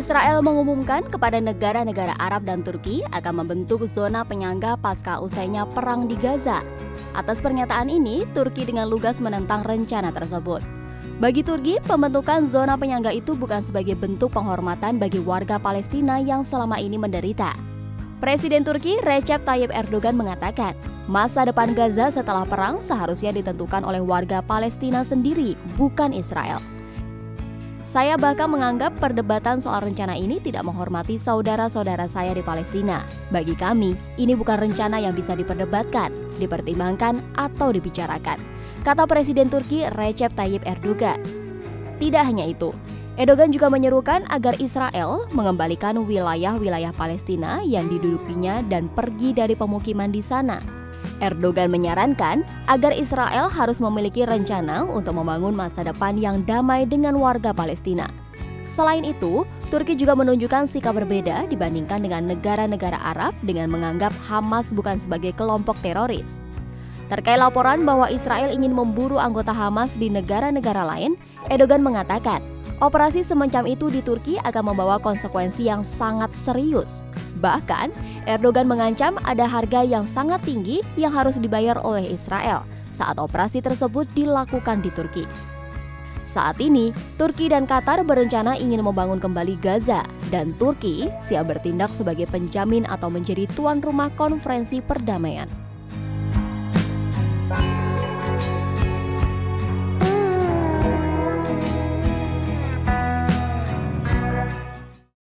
Israel mengumumkan kepada negara-negara Arab dan Turki akan membentuk zona penyangga pasca usainya perang di Gaza. Atas pernyataan ini, Turki dengan lugas menentang rencana tersebut. Bagi Turki, pembentukan zona penyangga itu bukan sebagai bentuk penghormatan bagi warga Palestina yang selama ini menderita. Presiden Turki Recep Tayyip Erdogan mengatakan, masa depan Gaza setelah perang seharusnya ditentukan oleh warga Palestina sendiri, bukan Israel. Saya bahkan menganggap perdebatan soal rencana ini tidak menghormati saudara-saudara saya di Palestina. Bagi kami, ini bukan rencana yang bisa diperdebatkan, dipertimbangkan, atau dibicarakan, kata Presiden Turki Recep Tayyip Erdogan. Tidak hanya itu, Erdogan juga menyerukan agar Israel mengembalikan wilayah-wilayah Palestina yang didudukinya dan pergi dari pemukiman di sana Erdogan menyarankan agar Israel harus memiliki rencana untuk membangun masa depan yang damai dengan warga Palestina. Selain itu, Turki juga menunjukkan sikap berbeda dibandingkan dengan negara-negara Arab dengan menganggap Hamas bukan sebagai kelompok teroris. Terkait laporan bahwa Israel ingin memburu anggota Hamas di negara-negara lain, Erdogan mengatakan Operasi semacam itu di Turki akan membawa konsekuensi yang sangat serius. Bahkan, Erdogan mengancam ada harga yang sangat tinggi yang harus dibayar oleh Israel saat operasi tersebut dilakukan di Turki. Saat ini, Turki dan Qatar berencana ingin membangun kembali Gaza dan Turki siap bertindak sebagai penjamin atau menjadi tuan rumah konferensi perdamaian.